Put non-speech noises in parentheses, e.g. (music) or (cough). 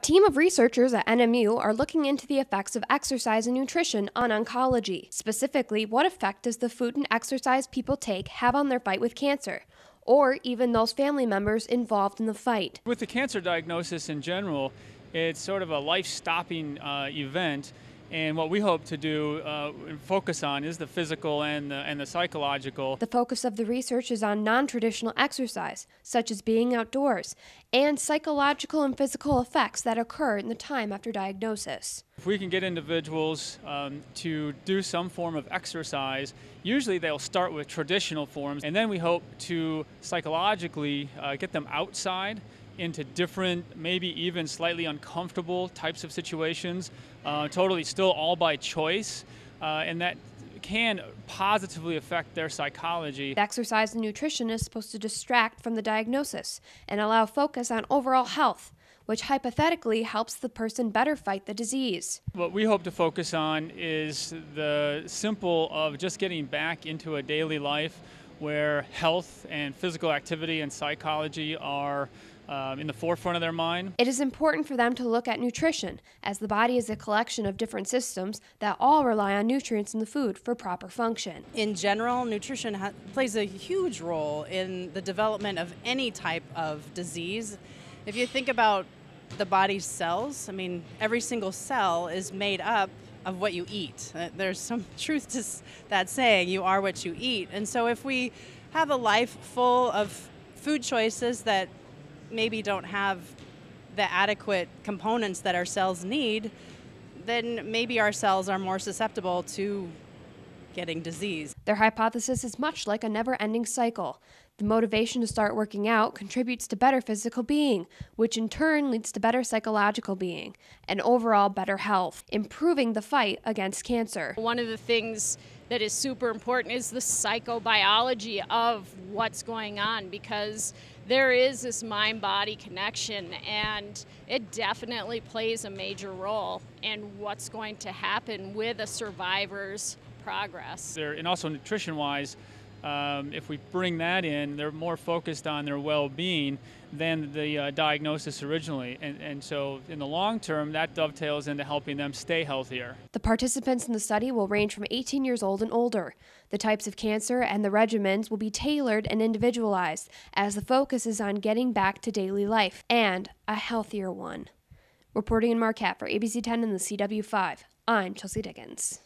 team of researchers at NMU are looking into the effects of exercise and nutrition on oncology. Specifically, what effect does the food and exercise people take have on their fight with cancer? Or even those family members involved in the fight. With the cancer diagnosis in general, it's sort of a life stopping uh, event and what we hope to do, uh, focus on, is the physical and the, and the psychological. The focus of the research is on non traditional exercise, such as being outdoors, and psychological and physical effects that occur in the time after diagnosis. If we can get individuals um, to do some form of exercise, usually they'll start with traditional forms, and then we hope to psychologically uh, get them outside into different, maybe even slightly uncomfortable types of situations, uh, totally still all by choice, uh, and that can positively affect their psychology. Exercise and nutrition is supposed to distract from the diagnosis and allow focus on overall health which hypothetically helps the person better fight the disease. What we hope to focus on is the simple of just getting back into a daily life where health and physical activity and psychology are um, in the forefront of their mind. It is important for them to look at nutrition, as the body is a collection of different systems that all rely on nutrients in the food for proper function. In general, nutrition ha- plays a huge role in the development of any type of disease. If you think about the body's cells, I mean, every single cell is made up of what you eat. Uh, there's some (laughs) truth to that saying, you are what you eat. And so if we have a life full of food choices that maybe don't have the adequate components that our cells need, then maybe our cells are more susceptible to getting disease. Their hypothesis is much like a never ending cycle. The motivation to start working out contributes to better physical being, which in turn leads to better psychological being and overall better health, improving the fight against cancer. One of the things that is super important is the psychobiology of what's going on because there is this mind body connection and it definitely plays a major role in what's going to happen with a survivor's progress. There, and also nutrition wise, um, if we bring that in, they're more focused on their well-being than the uh, diagnosis originally. And, and so in the long term, that dovetails into helping them stay healthier. The participants in the study will range from 18 years old and older. The types of cancer and the regimens will be tailored and individualized as the focus is on getting back to daily life and a healthier one. Reporting in Marquette for ABC 10 and the CW5, I'm Chelsea Dickens.